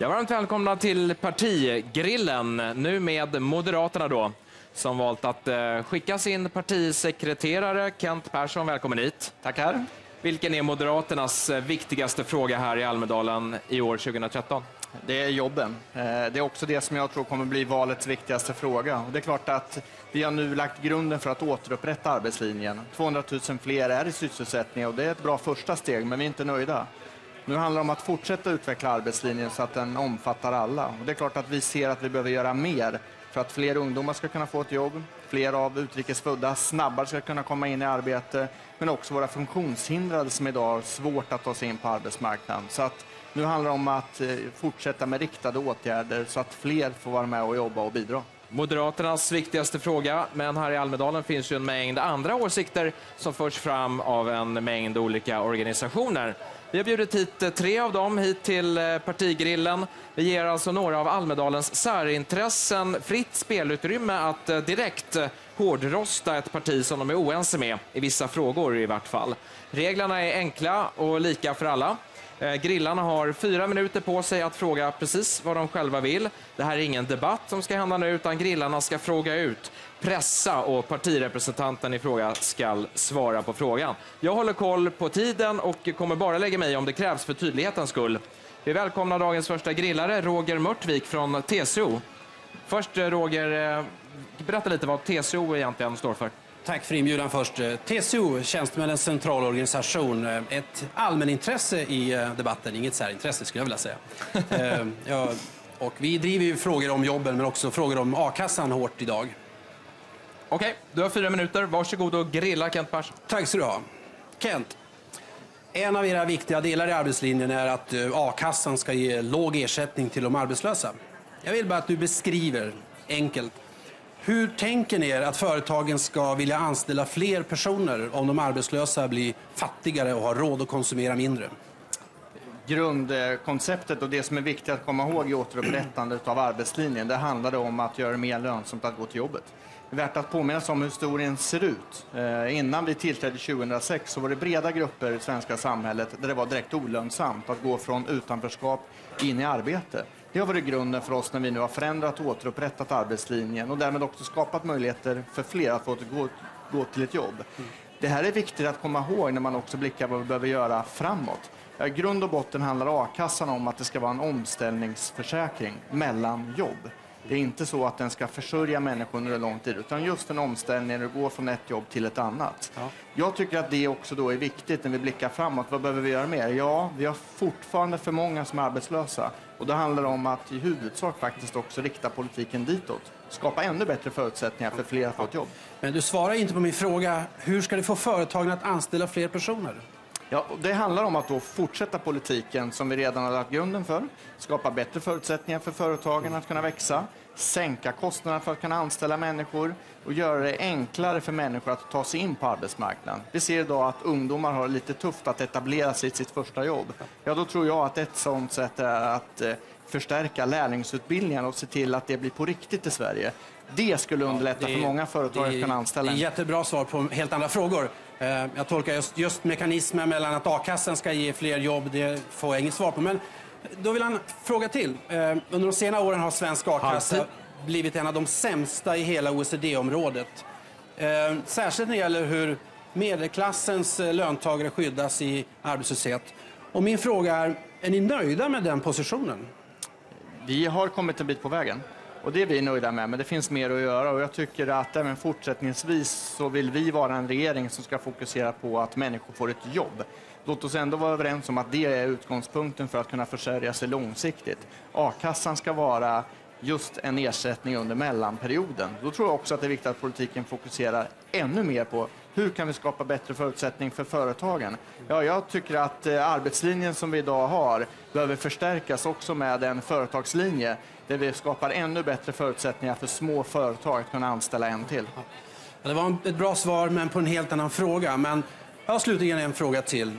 Ja, varmt välkomna till partigrillen, nu med Moderaterna då, som valt att eh, skicka sin partisekreterare Kent Persson. Välkommen hit. Tackar. Vilken är Moderaternas eh, viktigaste fråga här i Almedalen i år 2013? Det är jobben. Eh, Det är också det som jag tror kommer bli valets viktigaste fråga. Och det är klart att vi har nu lagt grunden för att återupprätta arbetslinjen. 200 000 fler är i sysselsättning och det är ett bra första steg, men vi är inte nöjda. Nu handlar det om att fortsätta utveckla arbetslinjen så att den omfattar alla. Och det är klart att vi ser att vi behöver göra mer för att fler ungdomar ska kunna få ett jobb, fler av utrikesfödda snabbare ska kunna komma in i arbete, men också våra funktionshindrade som idag har svårt att ta sig in på arbetsmarknaden. Så att nu handlar det om att eh, fortsätta med riktade åtgärder så att fler får vara med och jobba och bidra. Moderaternas viktigaste fråga, men här i Almedalen finns ju en mängd andra åsikter som förs fram av en mängd olika organisationer. Vi har bjudit hit eh, tre av dem hit till eh, partigrillen. Vi ger alltså några av Almedalens särintressen fritt spelutrymme att eh, direkt hårdrosta ett parti som de är oense med, i vissa frågor i vart fall. Reglerna är enkla och lika för alla. Eh, grillarna har fyra minuter på sig att fråga precis vad de själva vill. Det här är ingen debatt som ska hända nu, utan grillarna ska fråga ut, pressa och partirepresentanten i fråga ska svara på frågan. Jag håller koll på tiden och kommer bara lägga mig om det krävs för tydlighetens skull. Vi välkomnar dagens första grillare, Roger Mörtvik från TCO. Först eh, Roger, eh, berätta lite vad TCO egentligen står för. Tack för inbjudan först. Eh, TCO, Tjänstemännens centralorganisation, eh, ett allmänintresse i eh, debatten, inget särintresse skulle jag vilja säga. Ja, och vi driver ju frågor om jobben men också frågor om a-kassan hårt idag. Okej, du har fyra minuter. Varsågod och grilla Kent Persson. Tack ska du ha. Kent, en av era viktiga delar i arbetslinjen är att a-kassan ska ge låg ersättning till de arbetslösa. Jag vill bara att du beskriver enkelt hur tänker ni er att företagen ska vilja anställa fler personer om de arbetslösa blir fattigare och har råd att konsumera mindre? Grundkonceptet och det som är viktigt att komma ihåg i återupprättandet av arbetslinjen, det handlade om att göra det mer lönsamt att gå till jobbet. Det är värt att påminna sig om hur historien ser ut. Eh, innan vi tillträdde 2006 så var det breda grupper i det svenska samhället där det var direkt olönsamt att gå från utanförskap in i arbete. Det har varit grunden för oss när vi nu har förändrat och återupprättat arbetslinjen och därmed också skapat möjligheter för fler att få gå, gå till ett jobb. Det här är viktigt att komma ihåg när man också blickar vad vi behöver göra framåt. I grund och botten handlar a-kassan om att det ska vara en omställningsförsäkring mellan jobb. Det är inte så att den ska försörja människor under en lång tid, utan just en omställning när du går från ett jobb till ett annat. Jag tycker att det också då är viktigt när vi blickar framåt. Vad behöver vi göra mer? Ja, vi har fortfarande för många som är arbetslösa. Och då handlar det om att i huvudsak faktiskt också rikta politiken ditåt. Skapa ännu bättre förutsättningar för fler att få ett jobb. Men du svarar inte på min fråga. Hur ska du få företagen att anställa fler personer? Ja, det handlar om att då fortsätta politiken som vi redan har lagt grunden för. Skapa bättre förutsättningar för företagen att kunna växa. Sänka kostnaderna för att kunna anställa människor och göra det enklare för människor att ta sig in på arbetsmarknaden. Vi ser idag att ungdomar har lite tufft att etablera sig i sitt första jobb. Ja, då tror jag att ett sådant sätt är att eh, förstärka lärlingsutbildningen och se till att det blir på riktigt i Sverige. Det skulle underlätta Det är- för många företag det att kunna anställa. Det är jättebra svar på helt andra frågor. Eh, Jag tolkar just, just mekanismen mellan att a-kassan ska ge fler jobb, det får jag inget svar på. Men då vill han fråga till. Eh, Under de senare åren har svensk a-kassa blivit en av de sämsta i hela OECD-området. Eh, Särskilt när det gäller hur medelklassens löntagare skyddas i arbetslöshet. Och min fråga är, är ni nöjda med den positionen? Vi har kommit en bit på vägen och det är vi nöjda med, men det finns mer att göra och jag tycker att även fortsättningsvis så vill vi vara en regering som ska fokusera på att människor får ett jobb. Låt oss ändå vara överens om att det är utgångspunkten för att kunna försörja sig långsiktigt. A-kassan ska vara just en ersättning under mellanperioden. Då tror jag också att det är viktigt att politiken fokuserar ännu mer på hur kan vi skapa bättre förutsättning för företagen? Ja, jag tycker att eh, arbetslinjen som vi idag har behöver förstärkas också med en företagslinje där vi skapar ännu bättre förutsättningar för små företag att kunna anställa en till. Ja, Det var ett bra svar, men på en helt annan fråga. Men jag har slutligen en fråga till.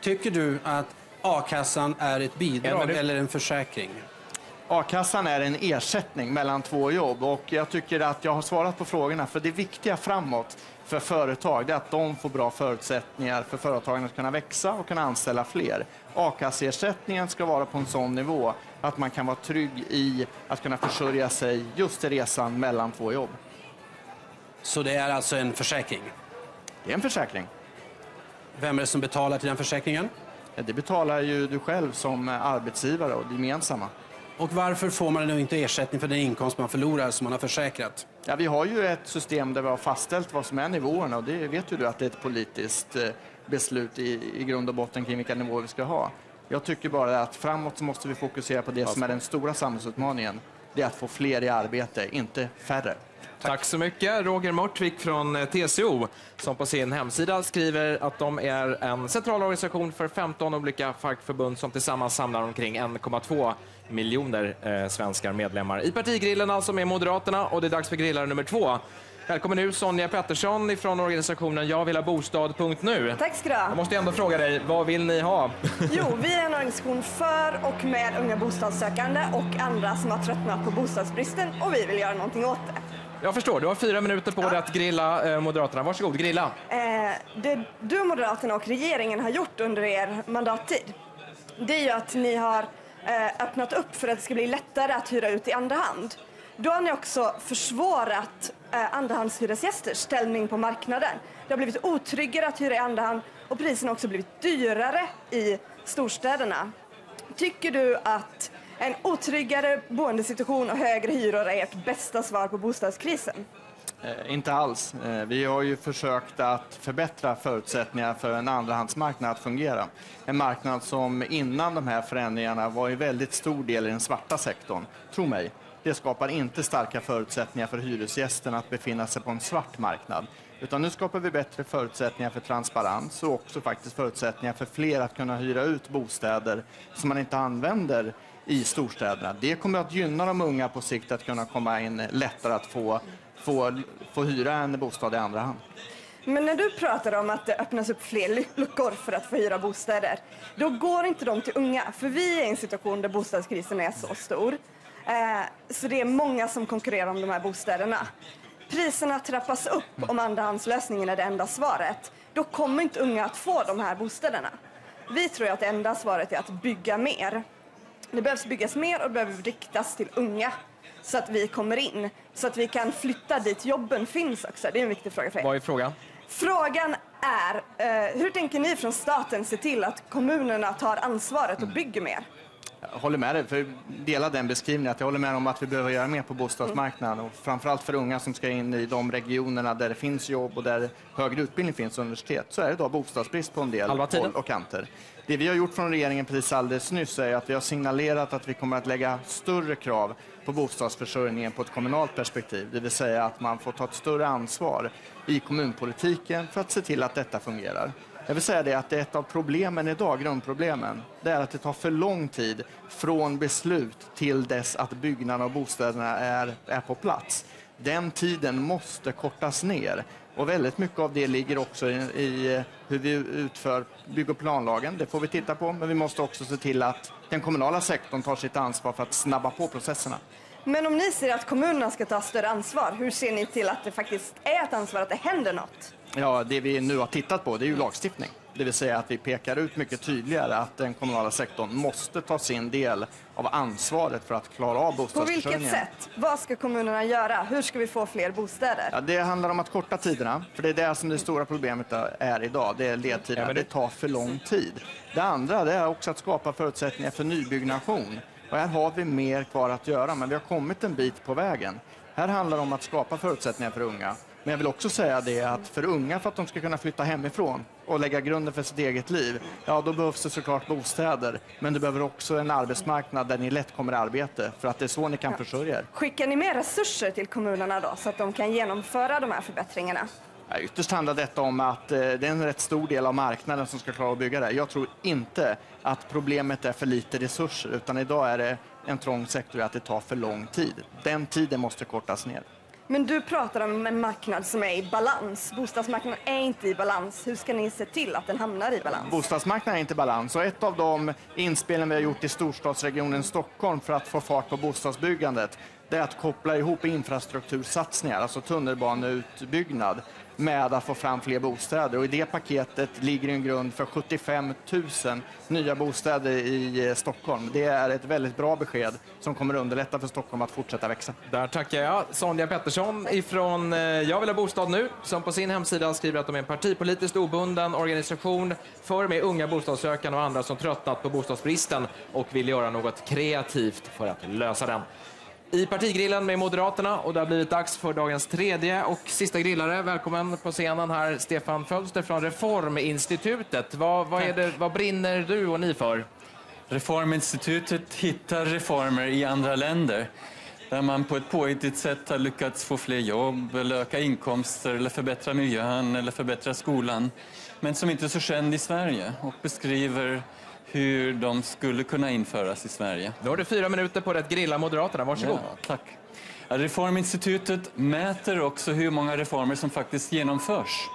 Tycker du att a-kassan är ett bidrag eller en försäkring? A-kassan är en ersättning mellan två jobb och jag tycker att jag har svarat på frågorna för det viktiga framåt för företag är att de får bra förutsättningar för företagen att kunna växa och kunna anställa fler. A-kasseersättningen ska vara på en sån nivå att man kan vara trygg i att kunna försörja sig just i resan mellan två jobb. Så det är alltså en försäkring? Det är en försäkring. Vem är det som betalar till den försäkringen? Det betalar ju du själv som arbetsgivare och det gemensamma. Och varför får man då inte ersättning för den inkomst man förlorar som man har försäkrat? Ja, vi har ju ett system där vi har fastställt vad som är nivåerna och det vet ju du att det är ett politiskt eh, beslut i, i grund och botten kring vilka nivåer vi ska ha. Jag tycker bara att framåt så måste vi fokusera på det som är den stora samhällsutmaningen. Det är att få fler i arbete, inte färre. Tack så mycket. Roger Mortvik från eh, TCO som på sin hemsida skriver att de är en centralorganisation för 15 olika fackförbund som tillsammans samlar omkring 1,2 miljoner eh, svenskar medlemmar i partigrillen, alltså med Moderaterna. Och det är dags för grillare nummer två. Välkommen nu Sonja Pettersson från organisationen Jag vill ha bostad.nu. Tack ska du Jag ha. måste ändå fråga dig, vad vill ni ha? Jo, vi är en organisation för och med unga bostadssökande och andra som har tröttnat på bostadsbristen och vi vill göra någonting åt det. Jag förstår, du har fyra minuter på dig att grilla eh, Moderaterna. Varsågod, grilla. Eh, det du, Moderaterna och regeringen har gjort under er mandattid, det är ju att ni har eh, öppnat upp för att det ska bli lättare att hyra ut i andra hand. Då har ni också försvårat eh, andrahandshyresgästers ställning på marknaden. Det har blivit otryggare att hyra i andra hand och priserna har också blivit dyrare i storstäderna. Tycker du att en otryggare boendesituation och högre hyror är ert bästa svar på bostadskrisen? Eh, inte alls. Eh, vi har ju försökt att förbättra förutsättningarna för en andrahandsmarknad att fungera. En marknad som innan de här förändringarna var i väldigt stor del i den svarta sektorn. Tro mig, det skapar inte starka förutsättningar för hyresgästerna att befinna sig på en svart marknad. Utan nu skapar vi bättre förutsättningar för transparens och också faktiskt förutsättningar för fler att kunna hyra ut bostäder som man inte använder i storstäderna. Det kommer att gynna de unga på sikt att kunna komma in lättare att få, få, få hyra en bostad i andra hand. Men när du pratar om att det öppnas upp fler luckor för att få hyra bostäder, då går inte de till unga. För vi är i en situation där bostadskrisen är så stor. Eh, så det är många som konkurrerar om de här bostäderna. Priserna trappas upp om andrahandslösningen är det enda svaret. Då kommer inte unga att få de här bostäderna. Vi tror att det enda svaret är att bygga mer. Det behövs byggas mer och det behöver riktas till unga så att vi kommer in. Så att vi kan flytta dit jobben finns också. Det är en viktig fråga för er. Vad är frågan? Frågan är, eh, hur tänker ni från staten se till att kommunerna tar ansvaret och bygger mer? Jag håller med dig, för dela den beskrivningen. Att jag håller med om att vi behöver göra mer på bostadsmarknaden och framförallt för unga som ska in i de regionerna där det finns jobb och där högre utbildning finns och universitet så är det idag bostadsbrist på en del håll och kanter. Det vi har gjort från regeringen precis alldeles nyss är att vi har signalerat att vi kommer att lägga större krav på bostadsförsörjningen på ett kommunalt perspektiv. Det vill säga att man får ta ett större ansvar i kommunpolitiken för att se till att detta fungerar. Jag vill säga det att det är ett av problemen idag, grundproblemen, det är att det tar för lång tid från beslut till dess att byggnaderna och bostäderna är, är på plats. Den tiden måste kortas ner. Och väldigt mycket av det ligger också i, i hur vi utför bygg och planlagen. Det får vi titta på, men vi måste också se till att den kommunala sektorn tar sitt ansvar för att snabba på processerna. Men om ni ser att kommunerna ska ta större ansvar, hur ser ni till att det faktiskt är ett ansvar att det händer något? Ja, det vi nu har tittat på det är ju lagstiftning. Det vill säga att vi pekar ut mycket tydligare att den kommunala sektorn måste ta sin del av ansvaret för att klara av På bostadsförsörjningen. vilket sätt? Vad ska kommunerna göra? Hur ska vi få fler bostäder? Ja, det handlar om att korta tiderna, för det är det som det stora problemet är idag. Det är ledtiderna. Ja, det- det tar för lång tid. Det andra det är också att skapa förutsättningar för nybyggnation. Och här har vi mer kvar att göra, men vi har kommit en bit på vägen. Här handlar det om att skapa förutsättningar för unga. Men jag vill också säga det att för unga, för att de ska kunna flytta hemifrån och lägga grunden för sitt eget liv, ja då behövs det såklart bostäder. Men det behöver också en arbetsmarknad där ni lätt kommer i arbete, för att det är så ni kan försörja er. Skickar ni mer resurser till kommunerna då så att de kan genomföra de här förbättringarna? Ja, ytterst handlar detta om att eh, det är en rätt stor del av marknaden som ska klara att bygga det. Jag tror inte att problemet är för lite resurser, utan idag är det en trång sektor att det tar för lång tid. Den tiden måste kortas ner. Men du pratar om en marknad som är i balans. Bostadsmarknaden är inte i balans. Hur ska ni se till att den hamnar i balans? Bostadsmarknaden är inte i balans och ett av de inspelen vi har gjort i storstadsregionen Stockholm för att få fart på bostadsbyggandet det är att koppla ihop infrastruktursatsningar, alltså tunnelbaneutbyggnad med att få fram fler bostäder. Och I det paketet ligger en grund för 75 000 nya bostäder i eh, Stockholm. Det är ett väldigt bra besked som kommer underlätta för Stockholm att fortsätta växa. Där tackar jag Sonja Pettersson ifrån eh, Jag vill ha bostad nu som på sin hemsida skriver att de är en partipolitiskt obunden organisation för med unga bostadssökande och andra som tröttnat på bostadsbristen och vill göra något kreativt för att lösa den i partigrillen med Moderaterna och det har blivit dags för dagens tredje och sista grillare. Välkommen på scenen här, Stefan Fölster från Reforminstitutet. Vad, vad, är det, vad brinner du och ni för? Reforminstitutet hittar reformer i andra länder där man på ett påhittigt sätt har lyckats få fler jobb, eller öka inkomster, eller förbättra miljön eller förbättra skolan, men som inte är så känd i Sverige och beskriver hur de skulle kunna införas i Sverige. Nu har du fyra minuter på dig att grilla Moderaterna. Varsågod. Ja, tack. Reforminstitutet mäter också hur många reformer som faktiskt genomförs.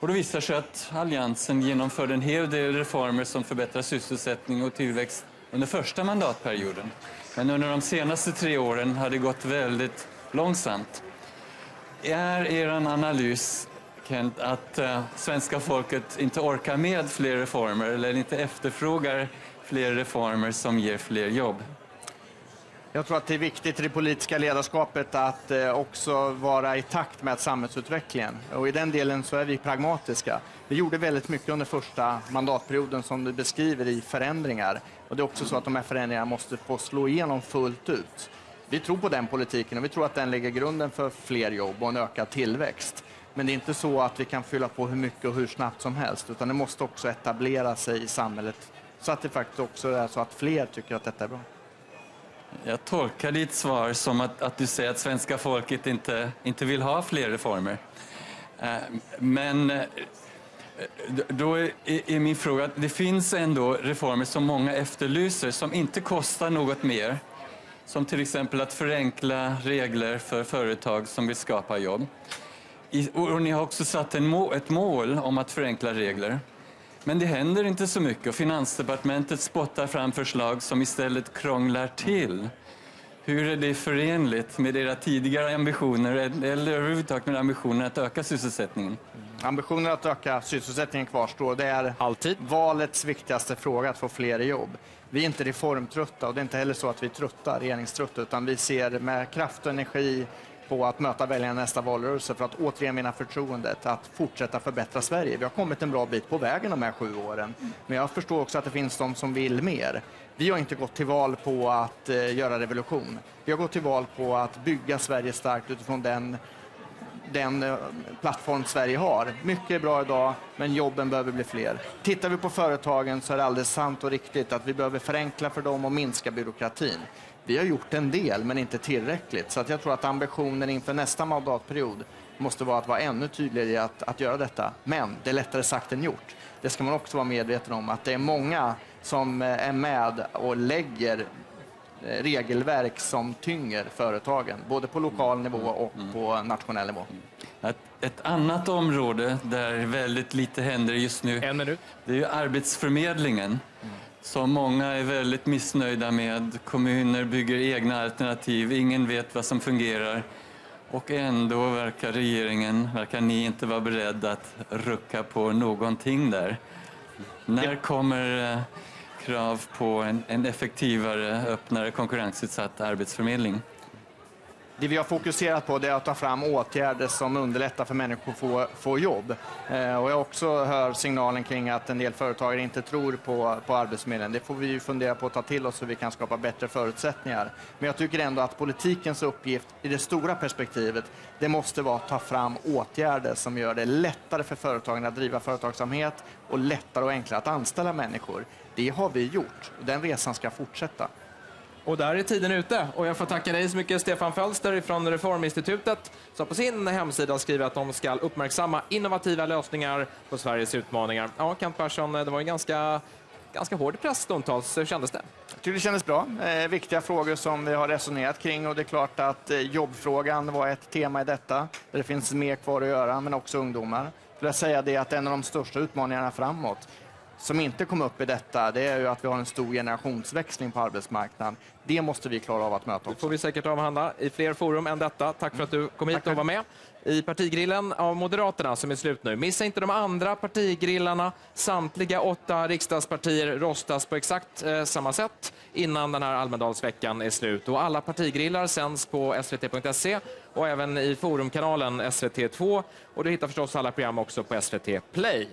Och då visar sig att Alliansen genomförde en hel del reformer som förbättrar sysselsättning och tillväxt under första mandatperioden. Men under de senaste tre åren har det gått väldigt långsamt. Är er analys Kent, att uh, svenska folket inte orkar med fler reformer eller inte efterfrågar fler reformer som ger fler jobb? Jag tror att det är viktigt i det politiska ledarskapet att eh, också vara i takt med samhällsutvecklingen. Och I den delen så är vi pragmatiska. Vi gjorde väldigt mycket under första mandatperioden som du beskriver i förändringar. Och Det är också så att de här förändringarna måste få slå igenom fullt ut. Vi tror på den politiken och vi tror att den lägger grunden för fler jobb och en ökad tillväxt. Men det är inte så att vi kan fylla på hur mycket och hur snabbt som helst, utan det måste också etablera sig i samhället så att det faktiskt också är så att fler tycker att detta är bra. Jag tolkar ditt svar som att, att du säger att svenska folket inte, inte vill ha fler reformer. Eh, men eh, då är min fråga, det finns ändå reformer som många efterlyser som inte kostar något mer. Som till exempel att förenkla regler för företag som vill skapa jobb. Och ni har också satt må ett mål om att förenkla regler. Men det händer inte så mycket och Finansdepartementet spottar fram förslag som istället krånglar till. Hur är det förenligt med era tidigare ambitioner eller överhuvudtaget med ambitionen att öka sysselsättningen? Ambitionen att öka sysselsättningen kvarstår. Det är Alltid. valets viktigaste fråga, att få fler i jobb. Vi är inte reformtrötta och det är inte heller så att vi är trötta, regeringströtta, utan vi ser med kraft och energi på att möta väljarna nästa valrörelse för att återigen vinna förtroendet att fortsätta förbättra Sverige. Vi har kommit en bra bit på vägen de här sju åren, men jag förstår också att det finns de som vill mer. Vi har inte gått till val på att eh, göra revolution. Vi har gått till val på att bygga Sverige starkt utifrån den den eh, plattform Sverige har. Mycket är bra idag, men jobben behöver bli fler. Tittar vi på företagen så är det alldeles sant och riktigt att vi behöver förenkla för dem och minska byråkratin. Vi har gjort en del, men inte tillräckligt. Så att jag tror att ambitionen inför nästa mandatperiod måste vara att vara ännu tydligare i att, att göra detta. Men det är lättare sagt än gjort. Det ska man också vara medveten om, att det är många som eh, är med och lägger eh, regelverk som tynger företagen, både på lokal nivå och på nationell nivå. Ett annat område där väldigt lite händer just nu, en minut. det är Arbetsförmedlingen som många är väldigt missnöjda med. Kommuner bygger egna alternativ, ingen vet vad som fungerar. Och ändå verkar regeringen, verkar ni inte vara beredda att rucka på någonting där. När kommer eh, krav på en, en effektivare, öppnare, konkurrensutsatt arbetsförmedling? Det vi har fokuserat på är att ta fram åtgärder som underlättar för människor att få, få jobb. Eh, och jag också hör signalen kring att en del företagare inte tror på, på Arbetsförmedlingen. Det får vi fundera på att ta till oss hur vi kan skapa bättre förutsättningar. Men jag tycker ändå att politikens uppgift i det stora perspektivet, det måste vara att ta fram åtgärder som gör det lättare för företagen att driva företagsamhet och lättare och enklare att anställa människor. Det har vi gjort. och Den resan ska fortsätta. Och där är tiden ute. Och jag får tacka dig så mycket, Stefan Fölster från Reforminstitutet, som på sin hemsida skriver att de ska uppmärksamma innovativa lösningar på Sveriges utmaningar. Ja, Kent Persson, det var ju ganska ganska hård press stundtals. Hur kändes det? Jag tycker det kändes bra. Eh, viktiga frågor som vi har resonerat kring och det är klart att eh, jobbfrågan var ett tema i detta. Där det finns mer kvar att göra, men också ungdomar. Jag skulle säga det att en av de största utmaningarna framåt som inte kom upp i detta, det är ju att vi har en stor generationsväxling på arbetsmarknaden. Det måste vi klara av att möta Det också. får vi säkert avhandla i fler forum än detta. Tack för att du kom hit Tack, och var med i partigrillen av Moderaterna som är slut nu. Missa inte de andra partigrillarna. Samtliga åtta riksdagspartier rostas på exakt eh, samma sätt innan den här Almedalsveckan är slut. Och alla partigrillar sänds på svt.se och även i forumkanalen SVT2. Och du hittar förstås alla program också på SVT Play.